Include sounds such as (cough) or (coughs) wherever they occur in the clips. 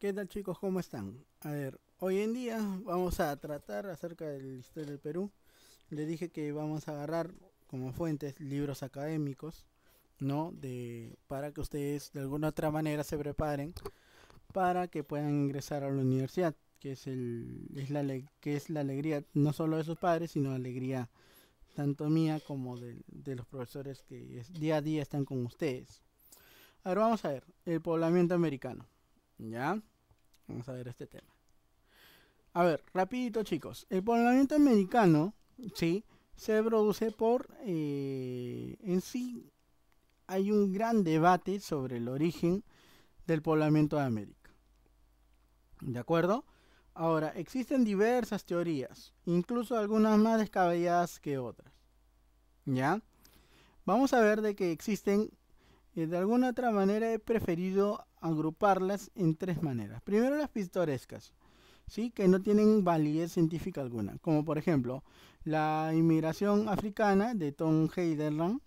¿Qué tal chicos? ¿Cómo están? A ver, hoy en día vamos a tratar acerca de la historia del Perú. Le dije que vamos a agarrar como fuentes libros académicos, ¿no? De, para que ustedes de alguna otra manera se preparen para que puedan ingresar a la universidad, que es, el, es, la, que es la alegría no solo de sus padres, sino la alegría tanto mía como de, de los profesores que día a día están con ustedes. A ver, vamos a ver, el poblamiento americano. ¿Ya? Vamos a ver este tema. A ver, rapidito chicos. El poblamiento americano, ¿sí? Se produce por... Eh, en sí hay un gran debate sobre el origen del poblamiento de América. ¿De acuerdo? Ahora, existen diversas teorías, incluso algunas más descabelladas que otras. ¿Ya? Vamos a ver de que existen, eh, de alguna otra manera he preferido agruparlas en tres maneras. Primero las pintorescas, ¿sí? que no tienen validez científica alguna, como por ejemplo la inmigración africana de Tom Heiderland,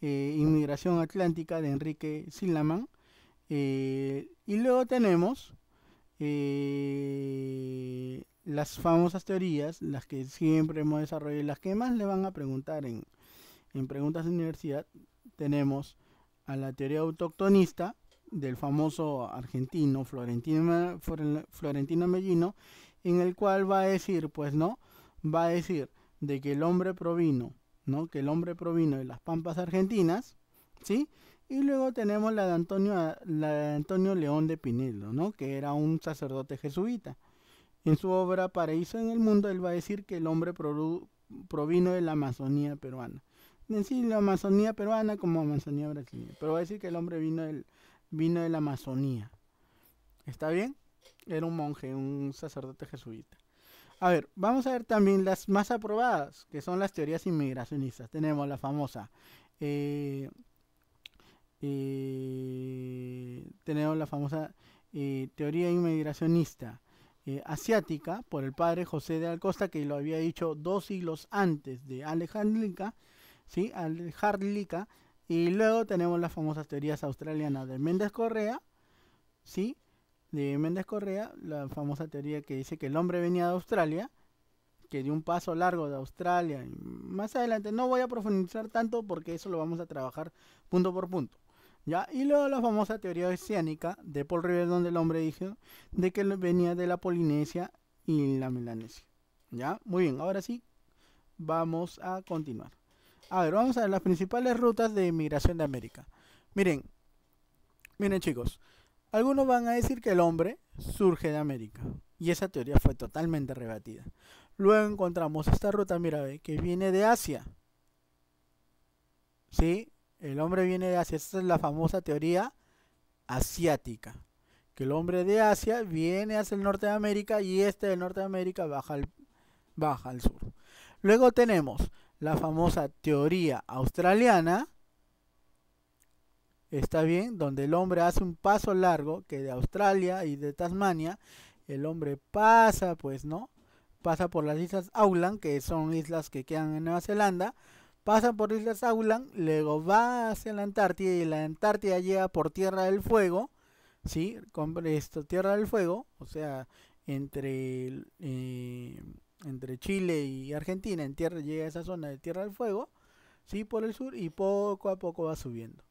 eh, inmigración atlántica de Enrique Sillaman, eh, y luego tenemos eh, las famosas teorías, las que siempre hemos desarrollado y las que más le van a preguntar en, en preguntas de universidad, tenemos a la teoría autoctonista, del famoso argentino Florentino, Florentino Mellino, en el cual va a decir, pues no, va a decir de que el hombre provino, ¿no? Que el hombre provino de las pampas argentinas, ¿sí? Y luego tenemos la de Antonio, la de Antonio León de Pinelo, ¿no? Que era un sacerdote jesuita. En su obra Paraíso en el Mundo, él va a decir que el hombre provino de la Amazonía peruana. Decir la Amazonía peruana como Amazonía brasileña. Pero va a decir que el hombre vino del, vino de la Amazonía. ¿Está bien? Era un monje, un sacerdote jesuita. A ver, vamos a ver también las más aprobadas, que son las teorías inmigracionistas. Tenemos la famosa. Eh, eh, tenemos la famosa eh, teoría inmigracionista asiática por el padre José de Alcosta, que lo había dicho dos siglos antes de Alejandrica, ¿sí? Alejandrica y luego tenemos las famosas teorías australianas de Méndez Correa, ¿sí? De Méndez Correa, la famosa teoría que dice que el hombre venía de Australia, que dio un paso largo de Australia. Más adelante no voy a profundizar tanto porque eso lo vamos a trabajar punto por punto. ¿Ya? Y luego la famosa teoría oceánica de Paul River, donde el hombre dijo de que venía de la Polinesia y la Melanesia. ¿Ya? Muy bien, ahora sí, vamos a continuar. A ver, vamos a ver las principales rutas de migración de América. Miren, miren chicos, algunos van a decir que el hombre surge de América. Y esa teoría fue totalmente rebatida. Luego encontramos esta ruta, mira, que viene de Asia. ¿Sí? El hombre viene de Asia. Esta es la famosa teoría asiática. Que el hombre de Asia viene hacia el norte de América y este del norte de América baja al, baja al sur. Luego tenemos la famosa teoría australiana, está bien, donde el hombre hace un paso largo que de Australia y de Tasmania, el hombre pasa, pues, ¿no? Pasa por las islas Auckland, que son islas que quedan en Nueva Zelanda, pasa por islas Auckland, luego va hacia la Antártida y la Antártida llega por Tierra del Fuego, ¿sí? Con esto, Tierra del Fuego, o sea, entre eh, entre Chile y Argentina, en tierra, llega a esa zona de Tierra del Fuego, ¿sí? por el sur, y poco a poco va subiendo.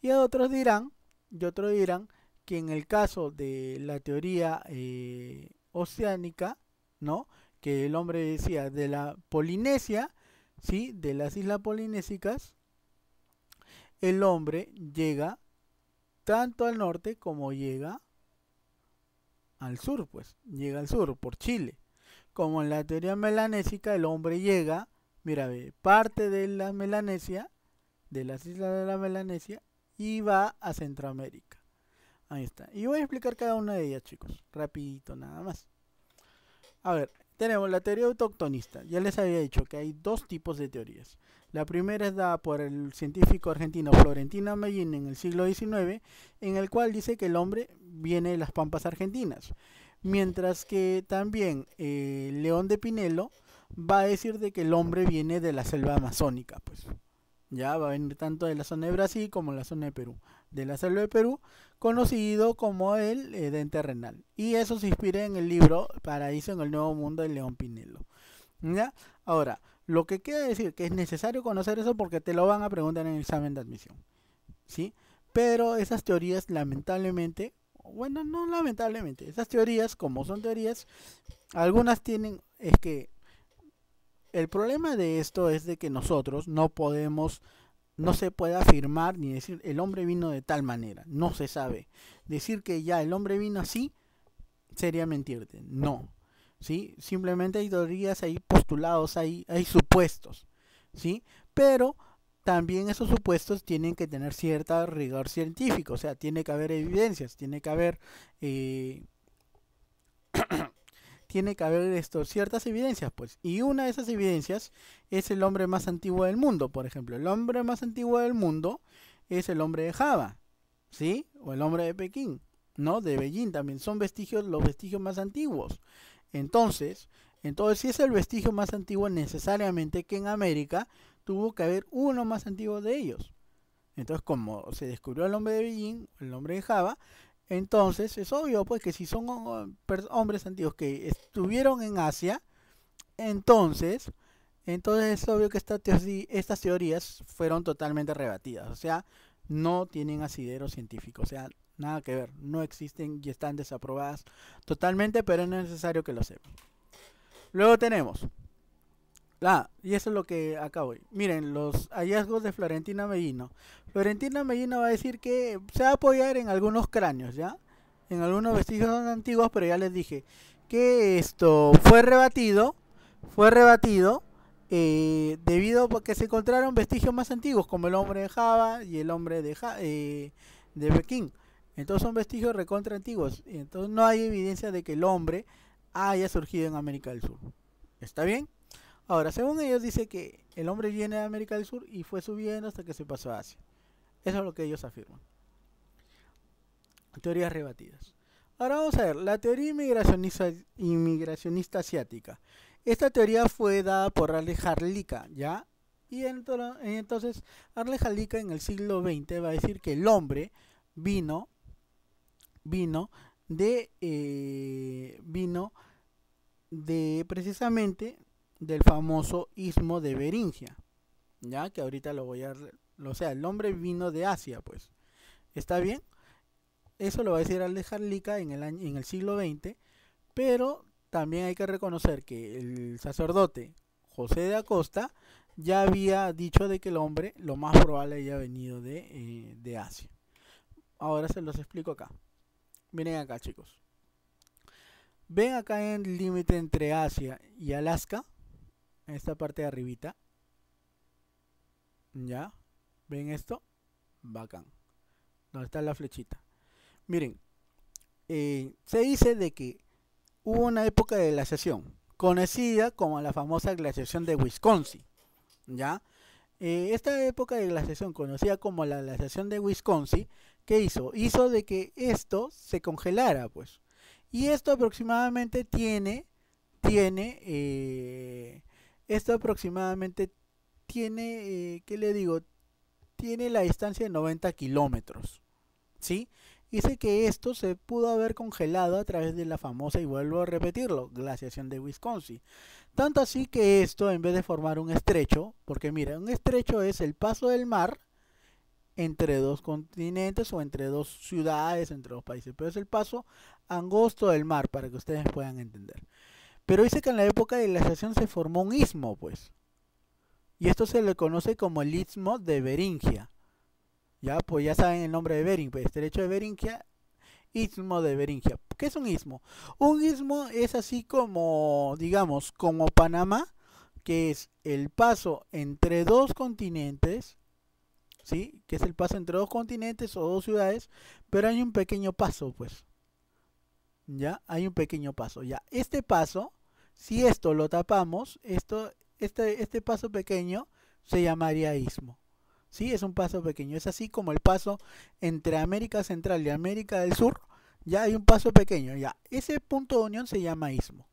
Y otros dirán, y otros dirán que en el caso de la teoría eh, oceánica, ¿no? que el hombre decía de la Polinesia, ¿sí? de las islas polinésicas, el hombre llega tanto al norte como llega al sur, pues, llega al sur por Chile como en la teoría melanésica, el hombre llega, mira, ve, parte de la Melanesia, de las islas de la Melanesia, y va a Centroamérica. Ahí está. Y voy a explicar cada una de ellas, chicos. Rapidito, nada más. A ver, tenemos la teoría autoctonista. Ya les había dicho que hay dos tipos de teorías. La primera es dada por el científico argentino Florentino Mellín en el siglo XIX, en el cual dice que el hombre viene de las pampas argentinas. Mientras que también eh, León de Pinelo va a decir de que el hombre viene de la selva amazónica, pues. Ya va a venir tanto de la zona de Brasil como de la zona de Perú. De la selva de Perú conocido como el dente renal. Y eso se inspira en el libro Paraíso en el Nuevo Mundo de León Pinelo. ¿Ya? Ahora, lo que quiere decir que es necesario conocer eso porque te lo van a preguntar en el examen de admisión. ¿Sí? Pero esas teorías, lamentablemente, bueno, no lamentablemente, esas teorías, como son teorías, algunas tienen, es que el problema de esto es de que nosotros no podemos, no se puede afirmar ni decir el hombre vino de tal manera, no se sabe. Decir que ya el hombre vino así sería mentirte, no. ¿Sí? Simplemente hay teorías, hay postulados, hay, hay supuestos, ¿sí? Pero también esos supuestos tienen que tener cierta rigor científico, o sea, tiene que haber evidencias, tiene que haber eh, (coughs) tiene que haber esto, ciertas evidencias, pues. Y una de esas evidencias es el hombre más antiguo del mundo, por ejemplo. El hombre más antiguo del mundo es el hombre de Java, ¿sí? O el hombre de Pekín, ¿no? De Beijing también. Son vestigios, los vestigios más antiguos. Entonces, entonces si es el vestigio más antiguo, necesariamente que en América tuvo que haber uno más antiguo de ellos. Entonces, como se descubrió el hombre de Beijing, el hombre de Java, entonces, es obvio pues que si son hombres antiguos que estuvieron en Asia, entonces, entonces es obvio que estas teorías fueron totalmente rebatidas. O sea, no tienen asidero científico. O sea, nada que ver. No existen y están desaprobadas totalmente, pero es necesario que lo sepan. Luego tenemos Ah, y eso es lo que acabo. Miren, los hallazgos de Florentina Mellino. Florentina Mellino va a decir que se va a apoyar en algunos cráneos, ¿ya? En algunos vestigios antiguos, pero ya les dije que esto fue rebatido, fue rebatido eh, debido a que se encontraron vestigios más antiguos, como el hombre de Java y el hombre de, eh, de Pekín. Entonces son vestigios recontra antiguos. Entonces no hay evidencia de que el hombre haya surgido en América del Sur. ¿Está bien? Ahora, según ellos dice que el hombre viene de América del Sur y fue subiendo hasta que se pasó a Asia. Eso es lo que ellos afirman. Teorías rebatidas. Ahora vamos a ver, la teoría inmigracionista, asiática. Esta teoría fue dada por Arle Harlika, ¿ya? Y entonces Arle Harlika en el siglo XX va a decir que el hombre vino, vino de, eh, vino de precisamente del famoso istmo de Beringia. Ya que ahorita lo voy a... O sea, el nombre vino de Asia, pues. ¿Está bien? Eso lo va a decir al de Jarlica en el, año, en el siglo XX. Pero también hay que reconocer que el sacerdote José de Acosta ya había dicho de que el hombre lo más probable haya venido de, eh, de Asia. Ahora se los explico acá. Miren acá, chicos. Ven acá en el límite entre Asia y Alaska en esta parte de arribita. ¿Ya? ¿Ven esto? Bacán. Donde está la flechita. Miren, eh, se dice de que hubo una época de glaciación, conocida como la famosa glaciación de Wisconsin. ¿Ya? Eh, esta época de glaciación, conocida como la glaciación de Wisconsin, ¿qué hizo? Hizo de que esto se congelara, pues. Y esto aproximadamente tiene, tiene eh, esto aproximadamente tiene, eh, ¿qué le digo? Tiene la distancia de 90 kilómetros. ¿Sí? Dice que esto se pudo haber congelado a través de la famosa, y vuelvo a repetirlo, glaciación de Wisconsin. Tanto así que esto, en vez de formar un estrecho, porque mira, un estrecho es el paso del mar entre dos continentes o entre dos ciudades, entre dos países, pero es el paso angosto del mar, para que ustedes puedan entender. Pero dice que en la época de la glaciación se formó un istmo, pues. Y esto se le conoce como el istmo de Beringia. Ya, pues ya saben el nombre de Bering, pues estrecho de Beringia, istmo de Beringia. ¿Qué es un istmo? Un istmo es así como, digamos, como Panamá, que es el paso entre dos continentes, ¿sí? Que es el paso entre dos continentes o dos ciudades, pero hay un pequeño paso, pues. ¿Ya? Hay un pequeño paso, ya. Este paso, si esto lo tapamos, esto, este, este paso pequeño se llamaría istmo. ¿Sí? Es un paso pequeño. Es así como el paso entre América Central y América del Sur. Ya hay un paso pequeño, ya. Ese punto de unión se llama istmo.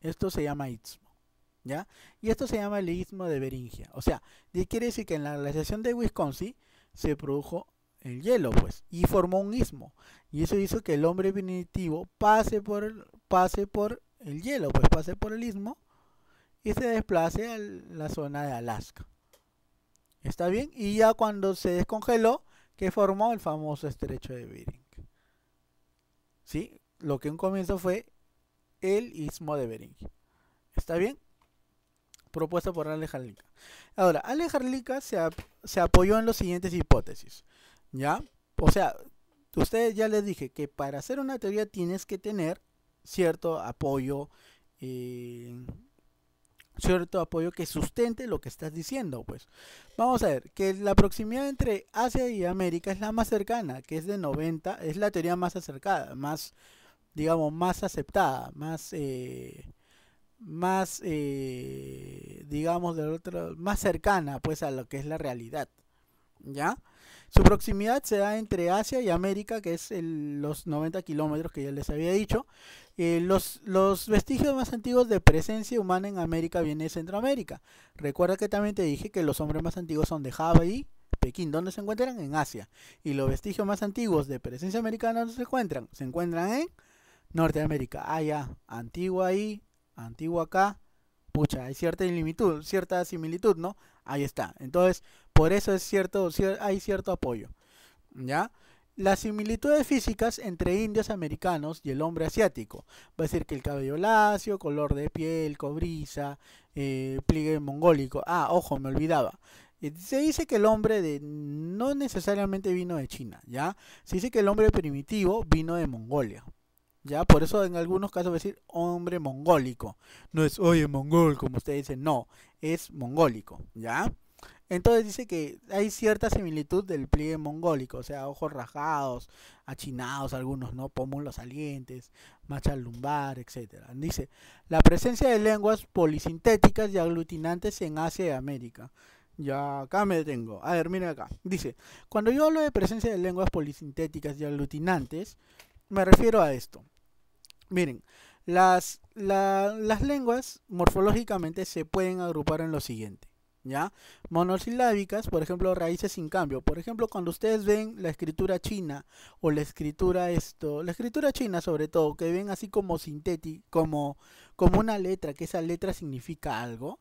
Esto se llama istmo. ¿Ya? Y esto se llama el istmo de Beringia. O sea, quiere decir que en la glaciación de Wisconsin se produjo el hielo, pues, y formó un istmo. Y eso hizo que el hombre primitivo pase por el, pase por el hielo, pues pase por el istmo y se desplace a la zona de Alaska. ¿Está bien? Y ya cuando se descongeló, que formó el famoso estrecho de Bering. ¿Sí? Lo que en comienzo fue el istmo de Bering. ¿Está bien? Propuesto por Ale Harlica. Ahora, Ale Harlica se, se apoyó en las siguientes hipótesis. ¿Ya? O sea, ustedes ya les dije que para hacer una teoría tienes que tener cierto apoyo, eh, cierto apoyo que sustente lo que estás diciendo, pues. Vamos a ver, que la proximidad entre Asia y América es la más cercana, que es de 90, es la teoría más acercada, más, digamos, más aceptada, más, eh, más, eh, digamos, de otro, más cercana, pues, a lo que es la realidad, ¿ya? Su proximidad se da entre Asia y América, que es los 90 kilómetros que ya les había dicho. Eh, los, los, vestigios más antiguos de presencia humana en América vienen de Centroamérica. Recuerda que también te dije que los hombres más antiguos son de Java y Pekín. ¿Dónde se encuentran? En Asia. Y los vestigios más antiguos de presencia americana, ¿dónde se encuentran? Se encuentran en Norteamérica. Ah, ya. Antiguo ahí, antiguo acá. Pucha, hay cierta cierta similitud, ¿no? Ahí está. Entonces, por eso es cierto, hay cierto apoyo. ¿Ya? Las similitudes físicas entre indios americanos y el hombre asiático. Va a decir que el cabello lacio, color de piel, cobriza, eh, pliegue mongólico. Ah, ojo, me olvidaba. Eh, se dice que el hombre de, no necesariamente vino de China, ¿ya? Se dice que el hombre primitivo vino de Mongolia. ¿Ya? Por eso en algunos casos va a decir hombre mongólico. No es, oye, mongol, como ustedes dicen, no, es mongólico, ¿ya? Entonces dice que hay cierta similitud del pliegue mongólico, o sea, ojos rajados, achinados algunos, ¿no? Pómulos salientes, macha lumbar, etc. Dice, la presencia de lenguas polisintéticas y aglutinantes en Asia y América. Ya acá me detengo. A ver, miren acá. Dice, cuando yo hablo de presencia de lenguas polisintéticas y aglutinantes, me refiero a esto. Miren, las, las lenguas morfológicamente se pueden agrupar en lo siguiente. ¿Ya? Monosilábicas, por ejemplo, raíces sin cambio. Por ejemplo, cuando ustedes ven la escritura china o la escritura esto, la escritura china sobre todo, que ven así como sintética, como, como una letra, que esa letra significa algo,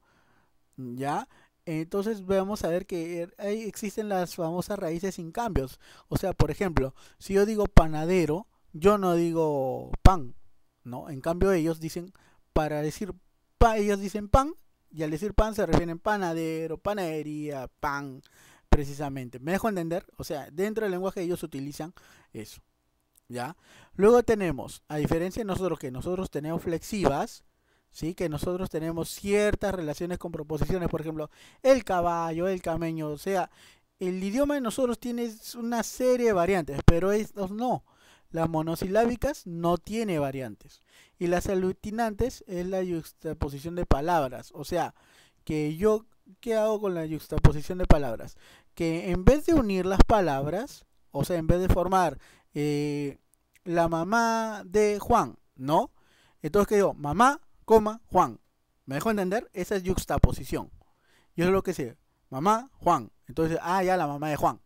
¿ya? Entonces vamos a ver que ahí existen las famosas raíces sin cambios. O sea, por ejemplo, si yo digo panadero, yo no digo pan, ¿no? En cambio ellos dicen, para decir pa, ellos dicen pan, y al decir pan se refieren panadero, panadería, pan, precisamente. ¿Me dejo entender? O sea, dentro del lenguaje ellos utilizan eso. ¿Ya? Luego tenemos, a diferencia de nosotros que nosotros tenemos flexivas, ¿sí? Que nosotros tenemos ciertas relaciones con proposiciones, por ejemplo, el caballo, el cameño, o sea, el idioma de nosotros tiene una serie de variantes, pero estos no. Las monosilábicas no tiene variantes. Y las aglutinantes es la juxtaposición de palabras. O sea, que yo, ¿qué hago con la juxtaposición de palabras? Que en vez de unir las palabras, o sea, en vez de formar eh, la mamá de Juan, ¿no? Entonces que digo, mamá, coma, Juan. ¿Me dejo entender? Esa es juxtaposición. Yo es lo que sé. Mamá, Juan. Entonces, ah, ya la mamá de Juan.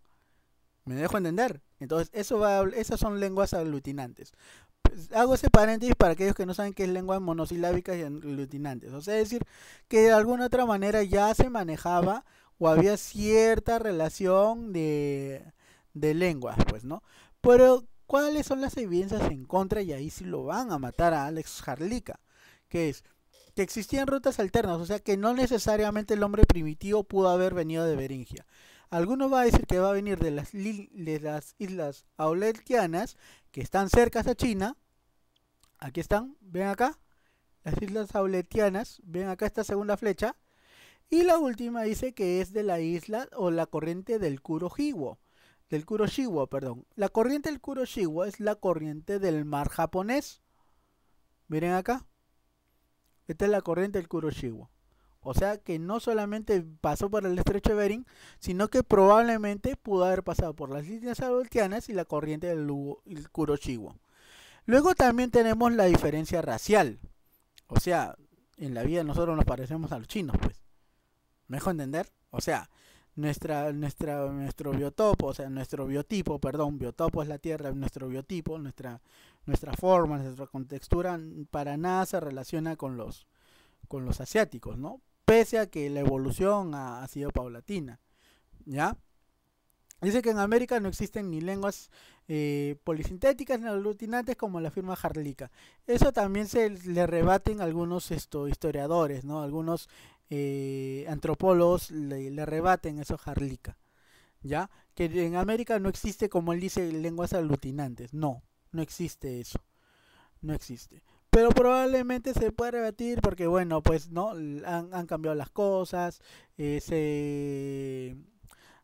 ¿Me dejo entender? Entonces, eso va, esas son lenguas aglutinantes. Pues, hago ese paréntesis para aquellos que no saben qué es lenguas monosilábicas y aglutinantes. O sea, decir que de alguna otra manera ya se manejaba o había cierta relación de, de lenguas, pues, ¿no? Pero, ¿cuáles son las evidencias en contra? Y ahí sí lo van a matar a Alex Harlica, que es que existían rutas alternas, o sea que no necesariamente el hombre primitivo pudo haber venido de Beringia. Algunos va a decir que va a venir de las, islas Auletianas, que están cerca a China. Aquí están, ven acá. Las islas Auletianas, ven acá esta segunda flecha. Y la última dice que es de la isla o la corriente del Kuroshima. Del Kuroshima, perdón. La corriente del Kuroshima es la corriente del mar japonés. Miren acá. Esta es la corriente del Kuroshima. O sea que no solamente pasó por el estrecho de Bering, sino que probablemente pudo haber pasado por las líneas voltianas y la corriente del Kuroshima. Luego también tenemos la diferencia racial. O sea, en la vida nosotros nos parecemos a los chinos, pues. ¿Me dejo entender? O sea, nuestra, nuestro biotopo, o sea, nuestro biotipo, perdón, biotopo es la Tierra, nuestro biotipo, nuestra, nuestra forma, nuestra contextura, para nada se relaciona con los, con los asiáticos, ¿no? Pese a que la evolución ha, sido paulatina, ¿ya? Dice que en América no existen ni lenguas eh, polisintéticas ni aglutinantes como la firma Harlica. Eso también se le rebaten algunos esto, historiadores, ¿no? Algunos eh, antropólogos le, rebaten eso Harlica. ¿Ya? Que en América no existe, como él dice, lenguas aglutinantes. No, no existe eso. No existe. Pero probablemente se puede rebatir porque, bueno, pues no, han, cambiado las cosas, se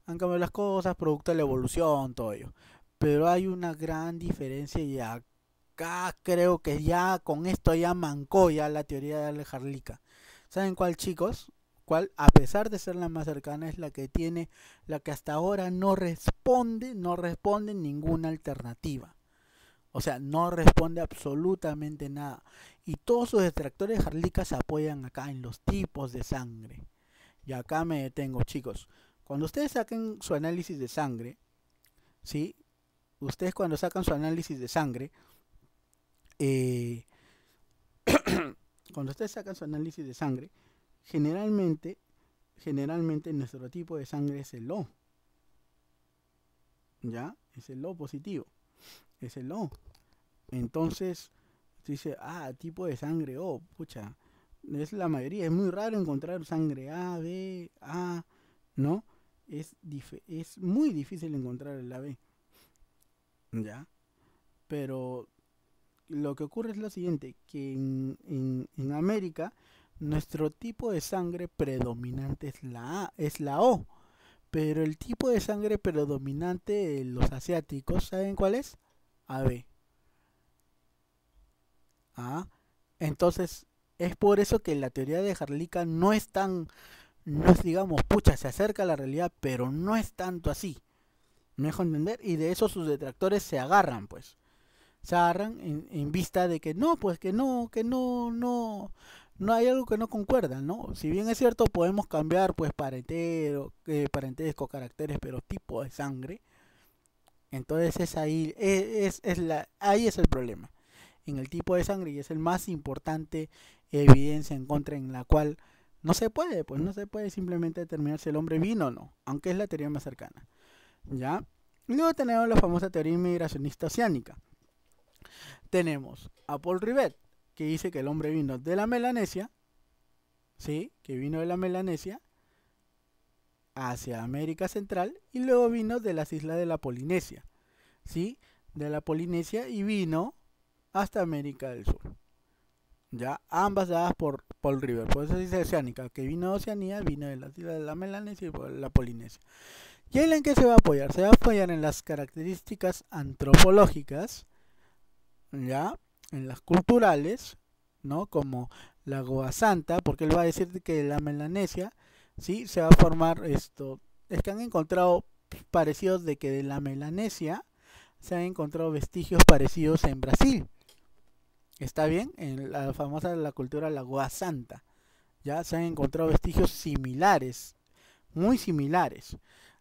han cambiado las cosas, producto de la evolución, todo ello. Pero hay una gran diferencia y acá creo que ya con esto ya mancó ya la teoría de la Jarlica. ¿Saben cuál, chicos? ¿Cuál? A pesar de ser la más cercana, es la que tiene, la que hasta ahora no responde, no responde ninguna alternativa. O sea, no responde absolutamente nada. Y todos sus detractores de se apoyan acá en los tipos de sangre. Y acá me detengo, chicos. Cuando ustedes saquen su análisis de sangre, ¿sí? Ustedes cuando sacan su análisis de sangre, eh, (coughs) cuando ustedes sacan su análisis de sangre, generalmente, generalmente nuestro tipo de sangre es el O. ¿Ya? Es el O positivo. Es el O. Entonces, dice, ah, tipo de sangre O, pucha, es la mayoría. Es muy raro encontrar sangre A, B, A, ¿no? es, es muy difícil encontrar el AB. ¿Ya? Pero lo que ocurre es lo siguiente, que en, en, América nuestro tipo de sangre predominante es la A, es la O. Pero el tipo de sangre predominante de los asiáticos, ¿saben cuál es? AB. ¿Ah? Entonces, es por eso que la teoría de Harlica no es tan no es, digamos, pucha, se acerca a la realidad, pero no es tanto así. ¿Me dejo entender? Y de eso sus detractores se agarran, pues. Se agarran en, vista de que no, pues que no, que no, no, no hay algo que no concuerda, ¿no? Si bien es cierto, podemos cambiar, pues, parentero, eh, parentesco, caracteres, pero tipo de sangre. Entonces es ahí, e, es, es la, ahí es el problema. En el tipo de sangre y es el más importante evidencia en contra en la cual no se puede, pues no se puede simplemente determinar si el hombre vino o no, aunque es la teoría más cercana. ¿Ya? luego tenemos la famosa teoría inmigracionista oceánica. Tenemos a Paul Rivet, que dice que el hombre vino de la Melanesia, ¿sí? Que vino de la Melanesia hacia América Central y luego vino de las islas de la Polinesia, ¿sí? De la Polinesia y vino hasta América del Sur ya ambas dadas por Paul River, por eso dice oceánica, que vino de Oceanía, vino de la isla de la Melanesia y la Polinesia. ¿Y en qué se va a apoyar? Se va a apoyar en las características antropológicas, ya, en las culturales, ¿no? Como la Goa Santa, porque él va a decir que la Melanesia, ¿sí? Se va a formar esto, es que han encontrado parecidos de que de la Melanesia se han encontrado vestigios parecidos en Brasil. Está bien, en la famosa la cultura Lagoa Santa, ya se han encontrado vestigios similares, muy similares,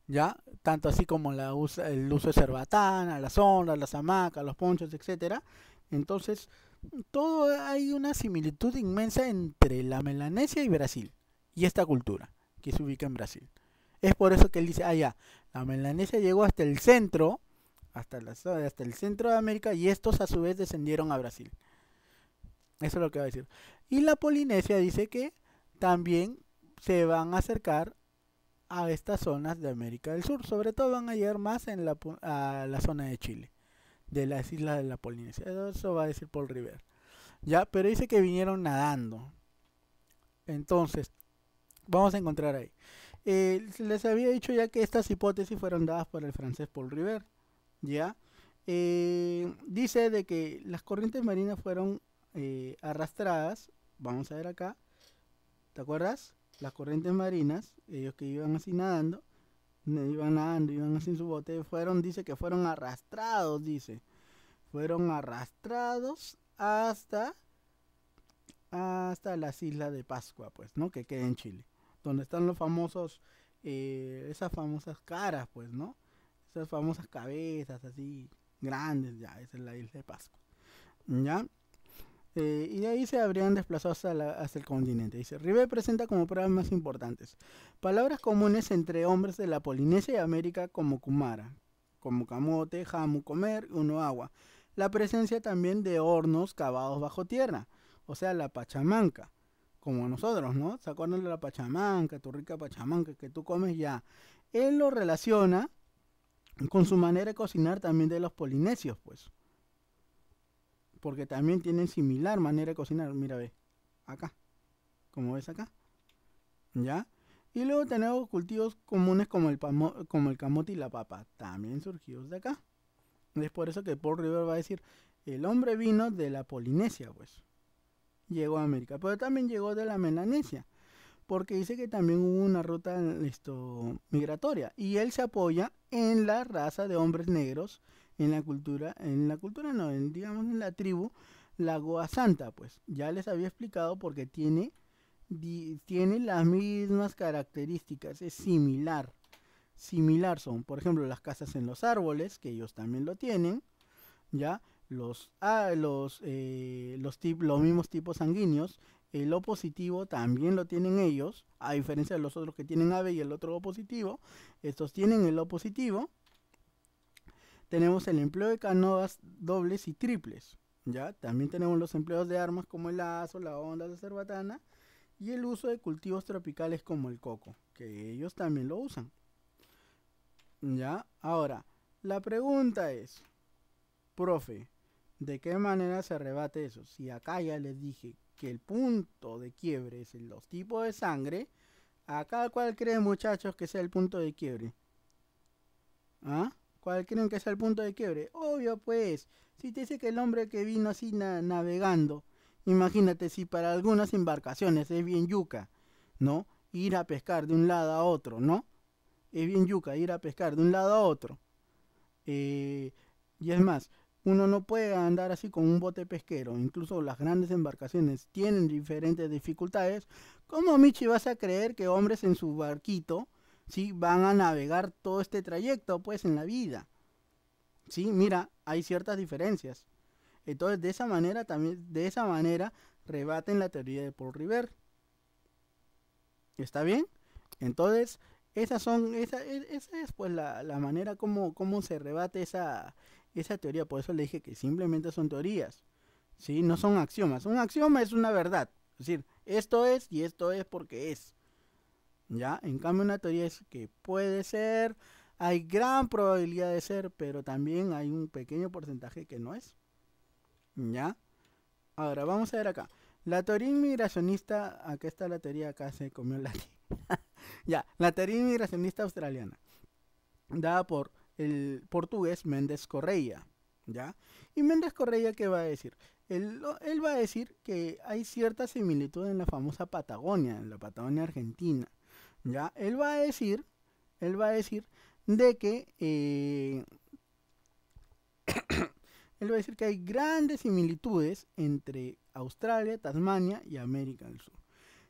ya, tanto así como la el uso de cerbatana, las ondas, las hamacas, los ponchos, etcétera. Entonces, todo hay una similitud inmensa entre la Melanesia y Brasil y esta cultura que se ubica en Brasil. Es por eso que él dice, ah, ya, la Melanesia llegó hasta el centro, hasta, hasta el centro de América y estos a su vez descendieron a Brasil. Eso es lo que va a decir. Y la Polinesia dice que también se van a acercar a estas zonas de América del Sur. Sobre todo van a llegar más en la, a la zona de Chile, de las islas de la Polinesia. Eso va a decir Paul River. Ya, pero dice que vinieron nadando. Entonces, vamos a encontrar ahí. Eh, les había dicho ya que estas hipótesis fueron dadas por el francés Paul River. Ya. Eh, dice de que las corrientes marinas fueron eh, arrastradas, vamos a ver acá, ¿te acuerdas? Las corrientes marinas, ellos que iban así nadando, iban nadando, iban así en su bote, fueron, dice que fueron arrastrados, dice, fueron arrastrados hasta hasta las islas de Pascua, pues, ¿no? Que queda en Chile, donde están los famosos eh, esas famosas caras, pues, ¿no? Esas famosas cabezas así grandes, ya, esa es la isla de Pascua. ¿Ya? Eh, y de ahí se habrían desplazado hasta, hasta, el continente. Dice, presenta como pruebas más importantes palabras comunes entre hombres de la Polinesia y América como Kumara, como camote, jamu, comer, uno agua. La presencia también de hornos cavados bajo tierra, o sea, la pachamanca, como nosotros, ¿no? ¿Se de la pachamanca, tu rica pachamanca que tú comes ya? Él lo relaciona con su manera de cocinar también de los polinesios, pues porque también tienen similar manera de cocinar. Mira, ve, acá, como ves acá, ¿ya? Y luego tenemos cultivos comunes como el, como el camote y la papa, también surgidos de acá. Es por eso que Paul River va a decir, el hombre vino de la Polinesia, pues. Llegó a América, pero también llegó de la Melanesia, porque dice que también hubo una ruta migratoria. Y él se apoya en la raza de hombres negros en la cultura, en la cultura no, en, digamos en la tribu, la Goa Santa, pues ya les había explicado porque tiene, tiene las mismas características, es similar, similar son, por ejemplo, las casas en los árboles, que ellos también lo tienen, ya, los, ah, los, eh, los, los mismos tipos sanguíneos, el O positivo también lo tienen ellos, a diferencia de los otros que tienen AB y el otro O positivo, estos tienen el O positivo, tenemos el empleo de canoas dobles y triples. ¿ya? También tenemos los empleos de armas como el lazo, la onda, la cerbatana y el uso de cultivos tropicales como el coco, que ellos también lo usan. ¿Ya? Ahora, la pregunta es, profe, ¿de qué manera se rebate eso? Si acá ya les dije que el punto de quiebre es los tipos de sangre, acá cuál creen muchachos que sea el punto de quiebre? ¿Ah? ¿Cuál creen que es el punto de quiebre? Obvio, pues. Si te dice que el hombre que vino así navegando, imagínate si para algunas embarcaciones es bien yuca, ¿no? Ir a pescar de un lado a otro, ¿no? Es bien yuca ir a pescar de un lado a otro. Eh, y es más, uno no puede andar así con un bote pesquero. Incluso las grandes embarcaciones tienen diferentes dificultades. ¿Cómo, Michi, vas a creer que hombres en su barquito ¿sí? Van a navegar todo este trayecto, pues, en la vida. ¿Sí? Mira, hay ciertas diferencias. Entonces, de esa manera, también, de esa manera, rebaten la teoría de Paul River. ¿Está bien? Entonces, esas son, esa, e, esa es pues la, manera como, como se rebate esa, esa teoría. Por eso le dije que simplemente son teorías. ¿Sí? No son axiomas. Un axioma es una verdad. Es decir, esto es y esto es porque es. ¿ya? En cambio una teoría es que puede ser, hay gran probabilidad de ser, pero también hay un pequeño porcentaje que no es, ¿ya? Ahora, vamos a ver acá. La teoría inmigracionista, acá está la teoría, acá se comió la... (laughs) ya, la teoría inmigracionista australiana, dada por el portugués Méndez Correia, ¿ya? Y Méndez Correia, ¿qué va a decir? Él, él, va a decir que hay cierta similitud en la famosa Patagonia, en la Patagonia argentina, ¿ya? Él va a decir, él va a decir de que eh, (coughs) él va a decir que hay grandes similitudes entre Australia, Tasmania y América del Sur.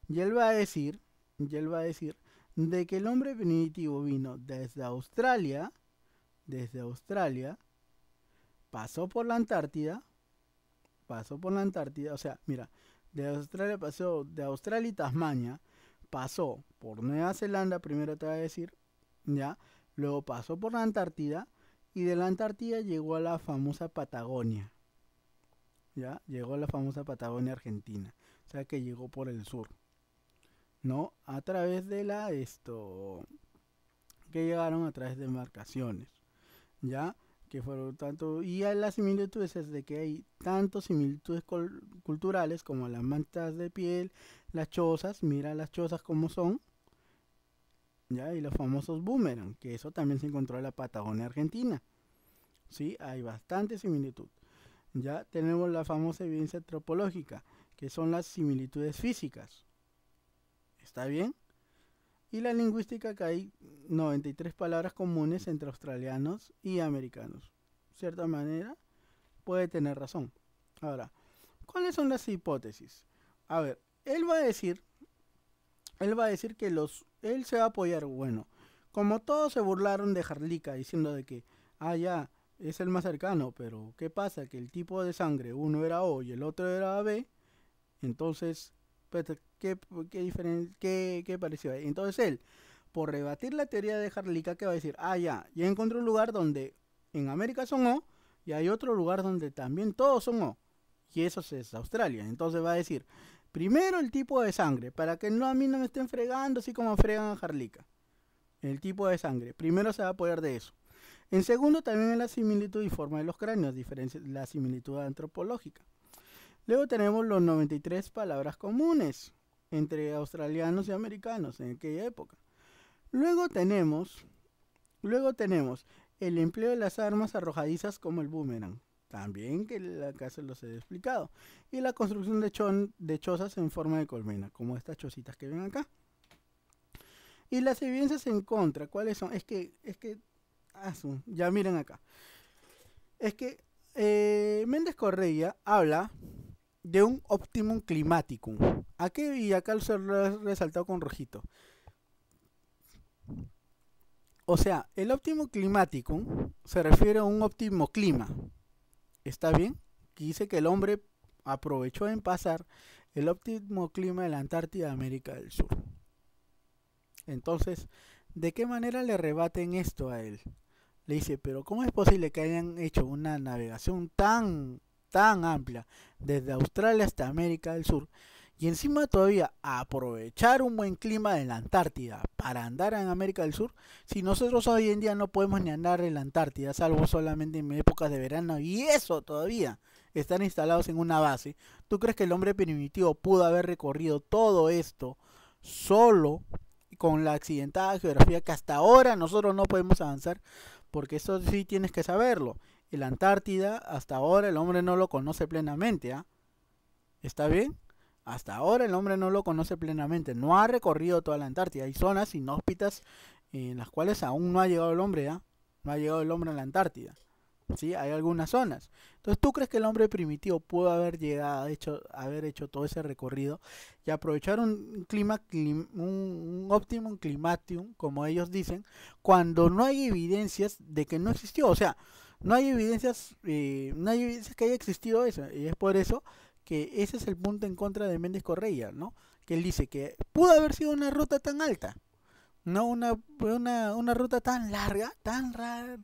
Y él va a decir, y él va a decir de que el hombre primitivo vino desde Australia, desde Australia, pasó por la Antártida, pasó por la Antártida, o sea, mira, de Australia pasó de Australia y Tasmania, pasó por Nueva Zelanda, primero te voy a decir, ¿ya? Luego pasó por la Antártida y de la Antártida llegó a la famosa Patagonia. ¿Ya? Llegó a la famosa Patagonia Argentina. O sea que llegó por el sur. ¿No? A través de la esto que llegaron a través de embarcaciones. ¿Ya? que fueron tanto y hay las similitudes es de que hay tanto similitudes culturales como las mantas de piel las chozas, mira las chozas como son, ¿ya? Y los famosos boomerang, que eso también se encontró en la Patagonia Argentina. Sí, hay bastante similitud. Ya tenemos la famosa evidencia antropológica, que son las similitudes físicas. ¿Está bien? Y la lingüística que hay 93 palabras comunes entre australianos y americanos. De cierta manera, puede tener razón. Ahora, ¿cuáles son las hipótesis? A ver, él va a decir, él va a decir que los él se va a apoyar, bueno, como todos se burlaron de Jarlica diciendo de que, ah, ya, es el más cercano, pero ¿qué pasa? Que el tipo de sangre, uno era O y el otro era B, entonces, ¿qué, qué, qué, qué pareció ahí? Entonces él, por rebatir la teoría de Jarlica, que va a decir, ah, ya, ya encontré un lugar donde en América son O y hay otro lugar donde también todos son O, y eso es Australia. Entonces va a decir, primero el tipo de sangre, para que no a mí no me estén fregando así como fregan a Jarlica. El tipo de sangre, primero se va a apoyar de eso. En segundo, también en la similitud y forma de los cráneos, la similitud antropológica. Luego tenemos los 93 palabras comunes entre australianos y americanos en aquella época. Luego tenemos, luego tenemos el empleo de las armas arrojadizas como el boomerang, también que acá se los he explicado, y la construcción de, chozas en forma de colmena, como estas chocitas que ven acá. Y las evidencias en contra, ¿cuáles son? Es que, es que Ah, ya miren acá. Es que eh, Méndez Correia habla de un optimum climaticum. Aquí y acá lo resaltado con rojito. O sea, el óptimo climaticum se refiere a un óptimo clima. ¿Está bien? Dice que el hombre aprovechó en pasar el óptimo clima de la Antártida de América del Sur. Entonces, ¿de qué manera le rebaten esto a él? Le dice, pero ¿cómo es posible que hayan hecho una navegación tan, tan amplia desde Australia hasta América del Sur? Y encima todavía aprovechar un buen clima en la Antártida para andar en América del Sur, si nosotros hoy en día no podemos ni andar en la Antártida, salvo solamente en épocas de verano, y eso todavía están instalados en una base, ¿tú crees que el hombre primitivo pudo haber recorrido todo esto solo con la accidentada geografía que hasta ahora nosotros no podemos avanzar porque eso sí tienes que saberlo. El Antártida, hasta ahora el hombre no lo conoce plenamente, ¿ah? ¿Está bien? Hasta ahora el hombre no lo conoce plenamente, no ha recorrido toda la Antártida. Hay zonas inhóspitas en las cuales aún no ha llegado el hombre, ¿ah? No ha llegado el hombre a la Antártida. ¿Sí? Hay algunas zonas. Entonces, ¿tú crees que el hombre primitivo pudo haber llegado, hecho, haber hecho todo ese recorrido y aprovechar un clima, un, un optimum climatium, como ellos dicen, cuando no hay evidencias de que no existió? O sea, no hay evidencias, eh, no hay evidencias que haya existido eso. Y es por eso que ese es el punto en contra de Méndez Correa, ¿no? Que él dice que pudo haber sido una ruta tan alta no una, una, una ruta tan larga, tan,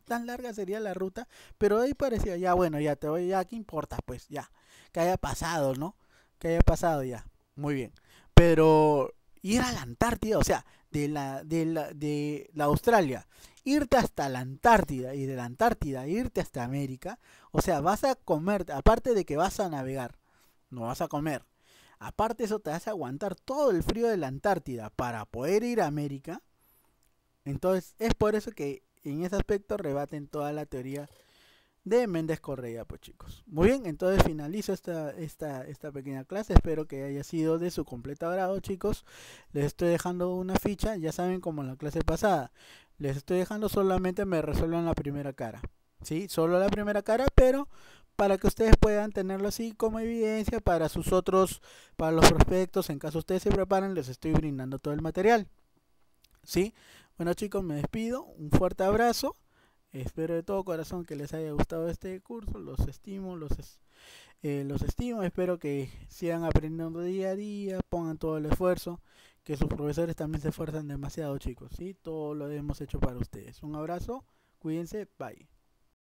tan larga sería la ruta, pero ahí parecía, ya bueno, ya te voy, ya, ¿qué importa? Pues ya, que haya pasado, ¿no? Que haya pasado ya, muy bien. Pero ir a la Antártida, o sea, de la, de la, de la Australia, irte hasta la Antártida y de la Antártida irte hasta América, o sea, vas a comer, aparte de que vas a navegar, no vas a comer, aparte eso te vas a aguantar todo el frío de la Antártida para poder ir a América, entonces, es por eso que en ese aspecto rebaten toda la teoría de Méndez Correa, pues chicos. Muy bien, entonces finalizo esta, esta, esta pequeña clase. Espero que haya sido de su completo agrado, chicos. Les estoy dejando una ficha, ya saben como en la clase pasada. Les estoy dejando solamente me resuelvan la primera cara. ¿Sí? Solo la primera cara, pero para que ustedes puedan tenerlo así como evidencia para sus otros, para los prospectos, en caso ustedes se preparen, les estoy brindando todo el material. ¿Sí? Bueno chicos, me despido, un fuerte abrazo, espero de todo corazón que les haya gustado este curso, los estimo, los, eh, los estimo, espero que sigan aprendiendo día a día, pongan todo el esfuerzo, que sus profesores también se esfuerzan demasiado chicos, ¿sí? Todo lo hemos hecho para ustedes. Un abrazo, cuídense, bye.